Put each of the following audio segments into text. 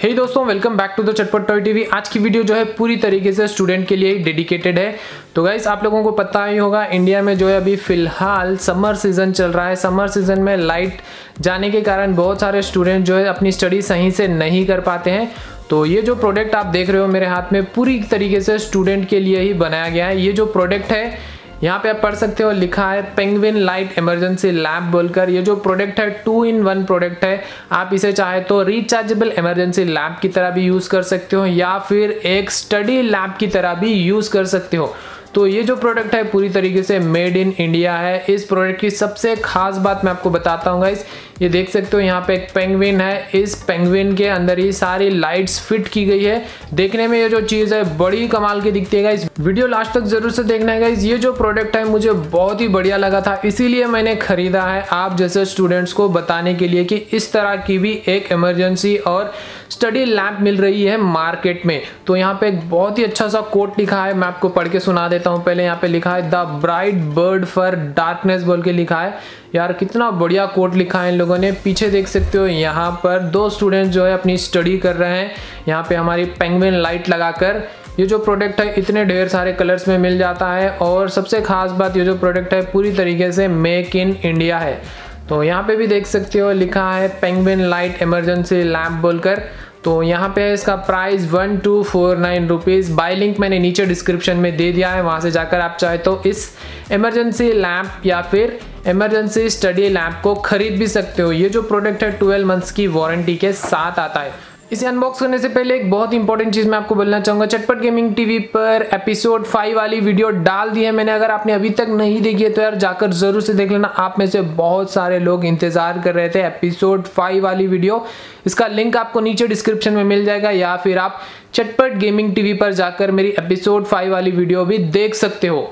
हे hey दोस्तों welcome back to the Chatpat toy TV आज की वीडियो जो है पूरी तरीके से स्टूडेंट के लिए डेडिकेटेड है। तो गाइस आप लोगों को पता ही होगा इंडिया में जो है अभी फ़िलहाल समर सीज़न चल रहा है। समर सीज़न में लाइट जाने के कारण बहुत सारे स्टूडेंट जो है अपनी स्टडी सही से नहीं कर पाते हैं। तो ये जो प्रोडक्ट आप देख रहे हो मेरे हाथ में पूरी तरीके से स्टूडेंट के लिए ही बनाया गया है। ये जो प्रोडक्ट है यहाँ पे आप पढ़ सकते हो, लिखा है पेंगविन लाइट इमरजेंसी लैब बोलकर, ये जो प्रोडक्ट है टू इन वन प्रोडक्ट है। आप इसे चाहे तो रिचार्जेबल इमरजेंसी लैब की तरह भी यूज़ कर सकते हो या फिर एक स्टडी लैब की तरह भी यूज़ कर सकते हो। तो ये जो प्रोडक्ट है, पूरी तरीके से मेड इन इंडिया है। इस प्रोडक्ट की सबसे खास बात मैं आपको बताता हूँ गाइस ये देख सकते हो, यहाँ पे एक पेंगविन है। इस पेंगविन के अंदर ही सारी लाइट्स फिट की गई है। देखने में ये जो चीज़ है, बड़ी कमाल की दिखती है इस वीडियो लास्ट तक ज़रूर से देखना है इस ये जो प्रोडक्ट है, मुझे बहुत ही बढ़िया लगा था। इसीलिए मैंने खरीदा है आप जैसे स्टूडेंट्स को बताने के लिए कि इस तरह की भी एक इमरजेंसी और स्टडी लैब मिल रही है मार्केट में। तो यहाँ पे एक बहुत ही अच्छा सा कोट लिखा है, मैं आपको पढ़ के सुना देता हूँ। पहले यहाँ पे लिखा है, the bright bird for darkness बोल के लिखा है। यार, कितना बढ़िया कोट लिखा है इन लोगों ने। पीछे देख सकते हो, यहाँ पर दो स्टूडेंट जो है अपनी स्टडी कर रहे हैं। यहाँ पे हमारी पेंगविन लाइट लगाकर। ये जो प्रोडक्ट है, इतने ढेर सारे कलर्स में मिल जाता है। और सबसे खास बात, ये जो प्रोडक्ट है, पूरी तरीके से मेक इन इंडिया है। तो यहाँ पे भी देख सकते हो लिखा है पेंगविन लाइट इमरजेंसी लैम्प बोलकर। तो यहाँ पे इसका price one two four nine rupees buy link मैंने नीचे डिस्क्रिप्शन में दे दिया है, वहाँ से जाकर आप चाहे तो इस इमरजेंसी लैम्प या फिर इमरजेंसी स्टडी लैम्प को खरीद भी सकते हो। ये जो प्रोडक्ट है ट्वेल्व मंथ्स की वारंटी के साथ आता है। इसे अनबॉक्स करने से पहले एक बहुत इंपॉर्टेंट चीज़ मैं आपको बोलना चाहूँगा। चटपट गेमिंग टीवी पर एपिसोड फाइव वाली वीडियो डाल दी है मैंने। अगर आपने अभी तक नहीं देखी है तो यार जाकर ज़रूर से देख लेना। आप में से बहुत सारे लोग इंतज़ार कर रहे थे एपिसोड फाइव वाली वीडियो इसका लिंक आपको नीचे डिस्क्रिप्शन में मिल जाएगा या फिर आप चटपट गेमिंग टीवी पर जाकर मेरी एपिसोड फाइव वाली वीडियो भी देख सकते हो।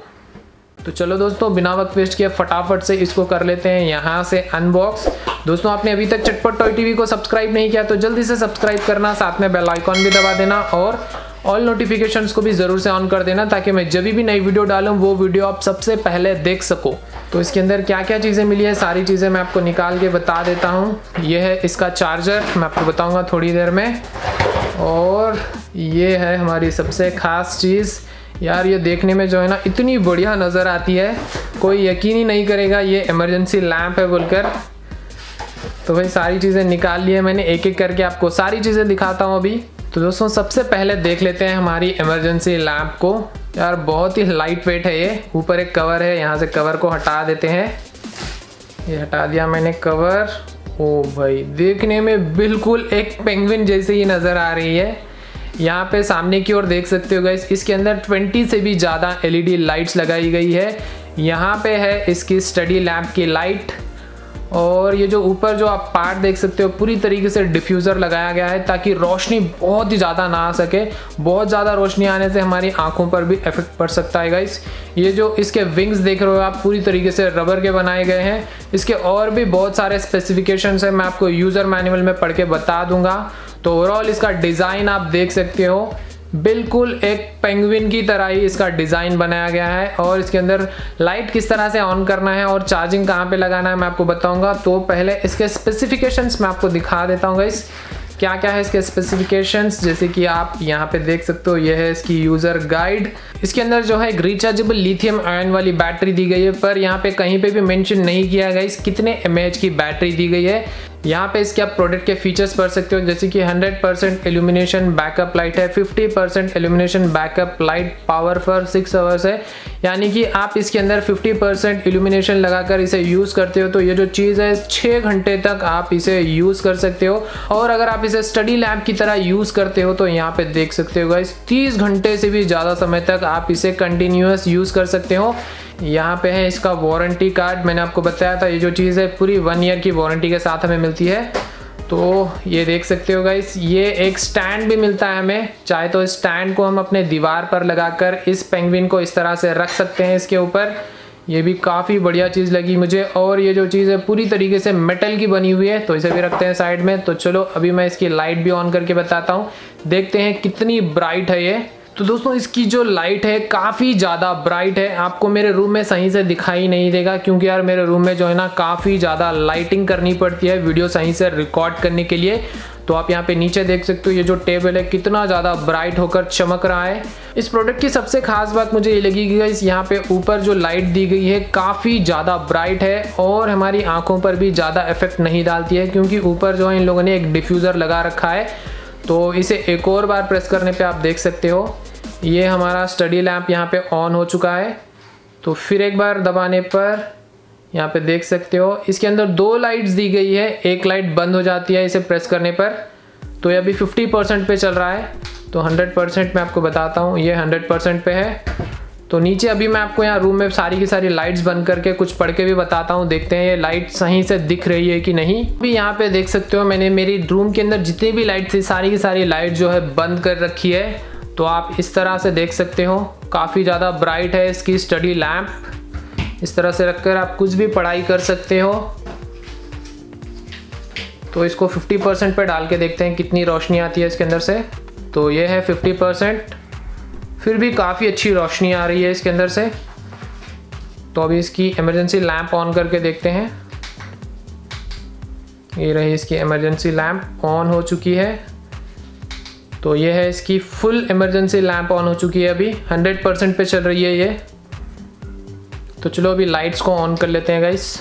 तो चलो दोस्तों, बिना वक्त वेस्ट किए फटाफट से इसको कर लेते हैं। यहाँ से अनबॉक्स दोस्तों, आपने अभी तक चटपट टॉय टीवी को सब्सक्राइब नहीं किया तो जल्दी से सब्सक्राइब करना, साथ में बेल आइकॉन भी दबा देना और ऑल नोटिफिकेशंस को भी ज़रूर से ऑन कर देना ताकि मैं जब भी नई वीडियो डालूँ, वो वीडियो आप सबसे पहले देख सको। तो इसके अंदर क्या क्या चीज़ें मिली है, सारी चीज़ें मैं आपको निकाल के बता देता हूँ। ये है इसका चार्जर मैं आपको बताऊँगा थोड़ी देर में। और ये है हमारी सबसे ख़ास चीज़। यार, ये देखने में जो है ना, इतनी बढ़िया नज़र आती है। कोई यकीन ही नहीं करेगा, ये इमरजेंसी लैम्प है बोलकर। तो भाई सारी चीज़ें निकाल लिए मैंने एक एक करके आपको सारी चीज़ें दिखाता हूँ अभी। तो दोस्तों, सबसे पहले देख लेते हैं हमारी इमरजेंसी लैम्प को। यार, बहुत ही लाइट वेट है ये। ऊपर एक कवर है, यहाँ से कवर को हटा देते हैं। ये हटा दिया मैंने कवर ओ भाई, देखने में बिल्कुल एक पेंगविन जैसे ही नज़र आ रही है। यहाँ पे सामने की ओर देख सकते हो गाइस इसके अंदर 20 से भी ज़्यादा एलईडी लाइट्स लगाई गई है। यहाँ पे है इसकी स्टडी लैम्प की लाइट और ये जो ऊपर जो आप पार्ट देख सकते हो, पूरी तरीके से डिफ्यूज़र लगाया गया है ताकि रोशनी बहुत ही ज़्यादा ना आ सके। बहुत ज़्यादा रोशनी आने से हमारी आँखों पर भी इफ़ेक्ट पड़ सकता है गाइस ये जो इसके विंग्स देख रहे हो आप, पूरी तरीके से रबर के बनाए गए हैं। इसके और भी बहुत सारे स्पेसिफिकेशन है, मैं आपको यूज़र मैनुअल में पढ़ के बता दूँगा। तो ओवरऑल इसका डिज़ाइन आप देख सकते हो। बिल्कुल एक पेंगुइन की तरह ही इसका डिज़ाइन बनाया गया है और इसके अंदर लाइट किस तरह से ऑन करना है और चार्जिंग कहाँ पे लगाना है मैं आपको बताऊँगा। तो पहले इसके स्पेसिफिकेशंस मैं आपको दिखा देता हूँ इस क्या क्या है इसके स्पेसिफिकेशंस जैसे कि आप यहाँ पे देख सकते हो ये है इसकी यूज़र गाइड इसके अंदर जो है एक रिचार्जेबल लिथियम आयन वाली बैटरी दी गई है, पर यहाँ पे कहीं पे भी मेंशन नहीं किया गया इस कितने एम की बैटरी दी गई है। यहाँ पे इसके आप प्रोडक्ट के फीचर्स पढ़ सकते हो, जैसे कि 100% परसेंट एल्यूमिनेशन बैकअप लाइट है 50% percent illumination backup light power for six hours है। यानी कि आप इसके अंदर 50% परसेंट एल्यूमिनेशन लगाकर इसे यूज़ करते हो तो ये जो चीज़ है छः घंटे तक आप इसे यूज़ कर सकते हो। और अगर आप इसे स्टडी लैब की तरह यूज़ करते हो तो यहाँ पे देख सकते हो गाइस तीस घंटे से भी ज़्यादा समय तक आप इसे कंटिन्यूस यूज़ कर सकते हो। यहाँ पे है इसका वारंटी कार्ड मैंने आपको बताया था, ये जो चीज़ है, पूरी वन ईयर की वारंटी के साथ हमें मिलती है। तो ये देख सकते हो गाइस ये एक स्टैंड भी मिलता है हमें। चाहे तो इस स्टैंड को हम अपने दीवार पर लगाकर इस पेंगविन को इस तरह से रख सकते हैं इसके ऊपर। ये भी काफ़ी बढ़िया चीज़ लगी मुझे और ये जो चीज़ है, पूरी तरीके से मेटल की बनी हुई है। तो इसे भी रखते हैं साइड में। तो चलो, अभी मैं इसकी लाइट भी ऑन करके बताता हूँ। देखते हैं कितनी ब्राइट है ये। तो दोस्तों, इसकी जो लाइट है काफ़ी ज़्यादा ब्राइट है। आपको मेरे रूम में सही से दिखाई नहीं देगा क्योंकि यार मेरे रूम में जो है ना काफ़ी ज़्यादा लाइटिंग करनी पड़ती है वीडियो सही से रिकॉर्ड करने के लिए। तो आप यहाँ पे नीचे देख सकते हो, ये जो टेबल है कितना ज़्यादा ब्राइट होकर चमक रहा है। इस प्रोडक्ट की सबसे खास बात मुझे ये लगी कि इस यहाँ पे ऊपर जो लाइट दी गई है काफ़ी ज़्यादा ब्राइट है और हमारी आँखों पर भी ज़्यादा इफ़ेक्ट नहीं डालती है क्योंकि ऊपर जो है इन लोगों ने एक डिफ्यूज़र लगा रखा है। तो इसे एक और बार प्रेस करने पर आप देख सकते हो। ये हमारा स्टडी लैम्प यहाँ पे ऑन हो चुका है। तो फिर एक बार दबाने पर यहाँ पे देख सकते हो, इसके अंदर दो लाइट्स दी गई है, एक लाइट बंद हो जाती है इसे प्रेस करने पर। तो ये अभी 50 परसेंट पे चल रहा है। तो 100 परसेंट मैं आपको बताता हूँ, ये 100 परसेंट पे है। तो नीचे अभी मैं आपको यहाँ रूम में सारी की सारी लाइट्स बंद करके कुछ पढ़ के भी बताता हूँ। देखते हैं ये लाइट सही से दिख रही है कि नहीं। अभी यहाँ पे देख सकते हो, मैंने मेरी रूम के अंदर जितनी भी लाइट थी, सारी की सारी लाइट जो है बंद कर रखी है। तो आप इस तरह से देख सकते हो। काफ़ी ज़्यादा ब्राइट है इसकी स्टडी लैम्प इस तरह से रखकर आप कुछ भी पढ़ाई कर सकते हो। तो इसको 50 परसेंट पर डाल के देखते हैं कितनी रोशनी आती है इसके अंदर से। तो ये है 50 परसेंट फिर भी काफ़ी अच्छी रोशनी आ रही है इसके अंदर से। तो अभी इसकी इमरजेंसी लैम्प ऑन करके देखते हैं। ये रही इसकी इमरजेंसी लैंप ऑन हो चुकी है। तो ये है इसकी फुल इमरजेंसी लैंप ऑन हो चुकी है अभी। 100 परसेंट पे चल रही है ये। तो चलो अभी लाइट्स को ऑन कर लेते हैं गाइस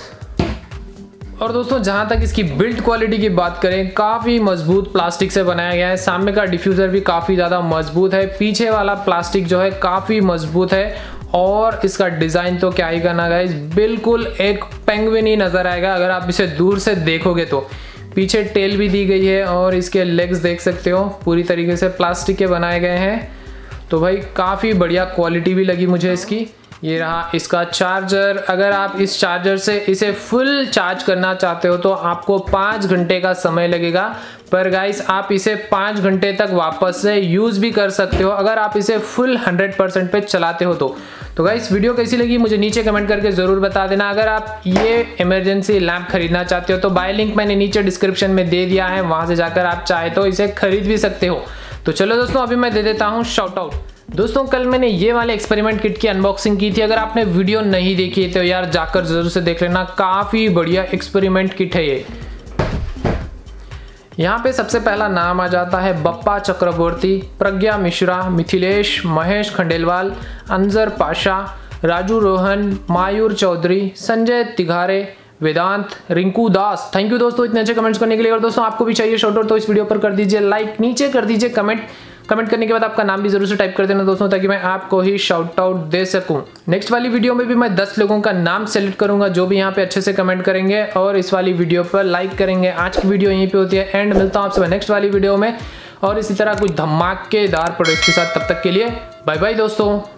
और दोस्तों, जहाँ तक इसकी बिल्ड क्वालिटी की बात करें, काफ़ी मज़बूत प्लास्टिक से बनाया गया है। सामने का डिफ्यूज़र भी काफ़ी ज़्यादा मज़बूत है। पीछे वाला प्लास्टिक जो है, काफ़ी मज़बूत है। और इसका डिज़ाइन तो क्या ही करना गाइस बिल्कुल एक पेंगविन ही नज़र आएगा। अगर आप इसे दूर से देखोगे तो। पीछे टेल भी दी गई है और इसके लेग्स देख सकते हो, पूरी तरीके से प्लास्टिक के बनाए गए हैं। तो भाई काफ़ी बढ़िया क्वालिटी भी लगी मुझे इसकी। ये रहा इसका चार्जर। अगर आप इस चार्जर से इसे फुल चार्ज करना चाहते हो तो आपको पाँच घंटे का समय लगेगा। पर गाइस आप इसे पाँच घंटे तक वापस से यूज़ भी कर सकते हो, अगर आप इसे फुल हंड्रेड परसेंट पे चलाते हो तो। तो गाइस वीडियो कैसी लगी? मुझे नीचे कमेंट करके ज़रूर बता देना। अगर आप ये इमरजेंसी लैम्प खरीदना चाहते हो तो बाय लिंक मैंने नीचे डिस्क्रिप्शन में दे दिया है। वहाँ से जाकर आप चाहे तो इसे खरीद भी सकते हो। तो चलो दोस्तों, अभी मैं दे देता हूँ शॉर्ट आउट दोस्तों, कल मैंने ये वाले एक्सपेरिमेंट किट की अनबॉक्सिंग की थी। अगर आपने वीडियो नहीं देखी तो यार जाकर ज़रूर से देख लेना। काफ़ी बढ़िया एक्सपेरिमेंट किट है ये। यहाँ पे सबसे पहला नाम आ जाता है बप्पा चक्रवर्ती, प्रज्ञा मिश्रा, मिथिलेश, महेश खंडेलवाल, अंजर पाशा, राजू रोहन, मायूर चौधरी, संजय तिघारे, वेदांत, रिंकू दास। थैंक यू दोस्तों इतने अच्छे कमेंट्स करने के लिए। और दोस्तों आपको भी चाहिए शॉर्ट तो इस वीडियो पर कर दीजिए लाइक नीचे कर दीजिए कमेंट कमेंट करने के बाद आपका नाम भी ज़रूर से टाइप कर देना दोस्तों, ताकि मैं आपको ही शॉर्ट आउट दे सकूँ। नेक्स्ट वाली वीडियो में भी मैं 10 लोगों का नाम सेलेक्ट करूँगा, जो भी यहाँ पे अच्छे से कमेंट करेंगे, और इस वाली वीडियो पर लाइक करेंगे। आज की वीडियो यहीं पर होती है एंड मिलता हूँ आपसे नेक्स्ट वाली वीडियो में, और इसी तरह कुछ धमाकेदार प्रोडक्ट के साथ। तब तक के लिए बाय बाय दोस्तों।